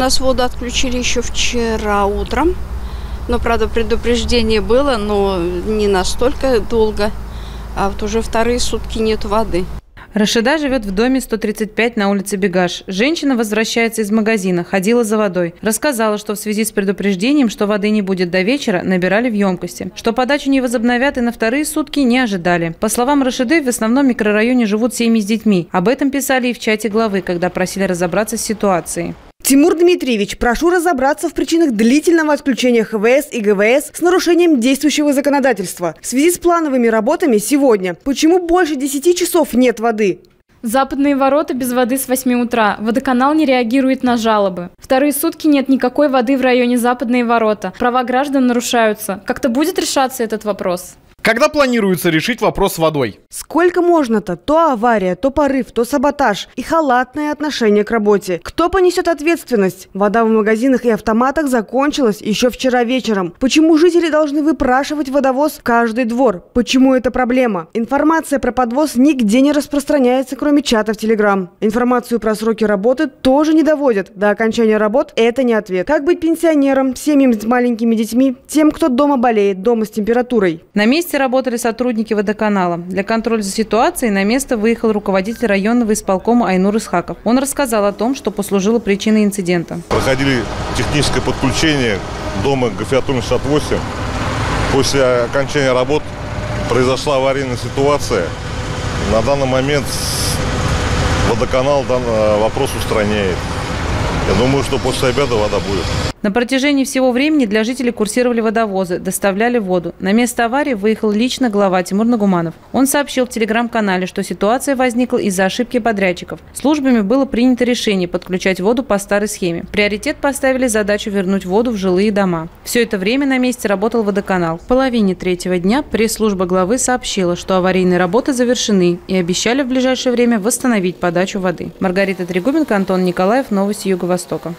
нас воду отключили еще вчера утром. Но, правда, предупреждение было, но не настолько долго. А вот уже вторые сутки нет воды. Рашида живет в доме 135 на улице Бегаш. Женщина возвращается из магазина, ходила за водой. Рассказала, что в связи с предупреждением, что воды не будет до вечера, набирали в емкости. Что подачу не возобновят и на вторые сутки не ожидали. По словам Рашиды, в основном микрорайоне живут семьи с детьми. Об этом писали и в чате главы, когда просили разобраться с ситуацией. Тимур Дмитриевич, прошу разобраться в причинах длительного отключения ХВС и ГВС с нарушением действующего законодательства. В связи с плановыми работами сегодня, почему больше 10 часов нет воды? Западные ворота без воды с 8 утра. Водоканал не реагирует на жалобы. Вторые сутки нет никакой воды в районе Западные ворота. Права граждан нарушаются. Как-то будет решаться этот вопрос? Когда планируется решить вопрос с водой? Сколько можно-то? То авария, то порыв, то саботаж и халатное отношение к работе. Кто понесет ответственность? Вода в магазинах и автоматах закончилась еще вчера вечером. Почему жители должны выпрашивать водовоз в каждый двор? Почему это проблема? Информация про подвоз нигде не распространяется, кроме чата в Телеграм. Информацию про сроки работы тоже не доводят. До окончания работ это не ответ. Как быть пенсионерам, семьям с маленькими детьми, тем, кто дома болеет, дома с температурой? На месте месте работали сотрудники водоканала. Для контроля за ситуацией на место выехал руководитель районного исполкома Айнур Исхаков. Он рассказал о том, что послужило причиной инцидента. Проходили техническое подключение дома Гафиатуна 68. После окончания работ произошла аварийная ситуация. На данный момент водоканал данный вопрос устраняет. Я думаю, что после обеда вода будет. На протяжении всего времени для жителей курсировали водовозы, доставляли воду. На место аварии выехал лично глава Тимур Нагуманов. Он сообщил в телеграм-канале, что ситуация возникла из-за ошибки подрядчиков. Службами было принято решение подключать воду по старой схеме. Приоритет поставили задачу вернуть воду в жилые дома. Все это время на месте работал водоканал. В половине третьего дня пресс-служба главы сообщила, что аварийные работы завершены и обещали в ближайшее время восстановить подачу воды. Маргарита Трегубенко, Антон Николаев, Новости Юго-Востока.